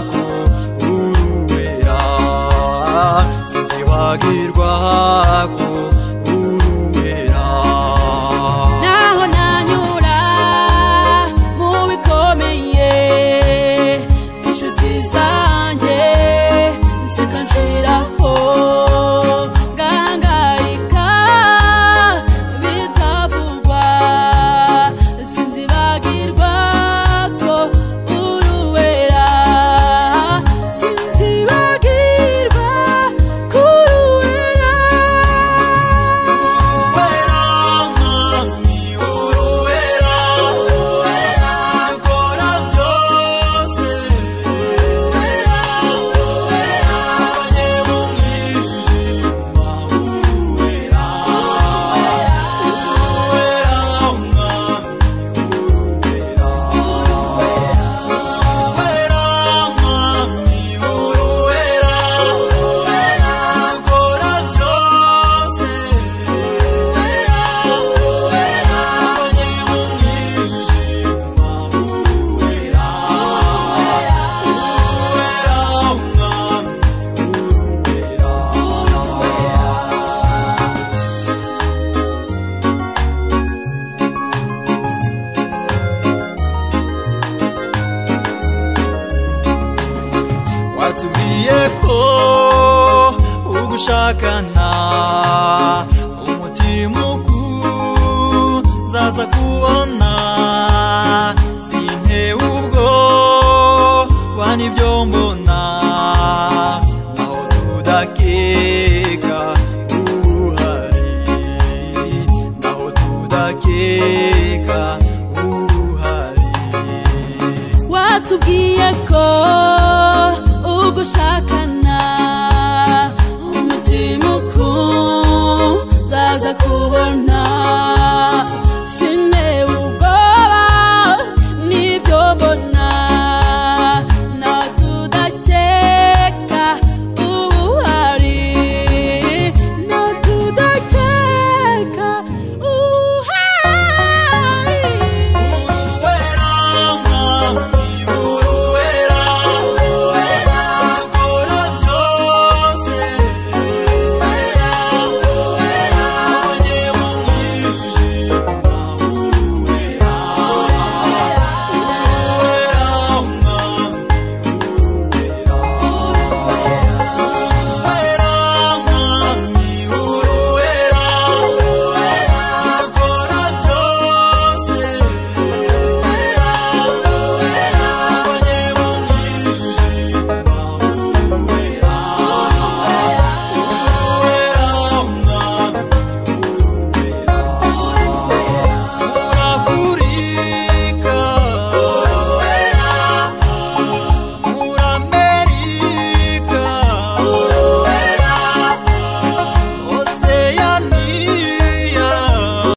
kuruwera sinzibagirwa gushakana umutima uku nzaza kubona sintewe ubwo ba nibyo mbona aho tudakeka uhari aho tudakeka uhari watubwiye ko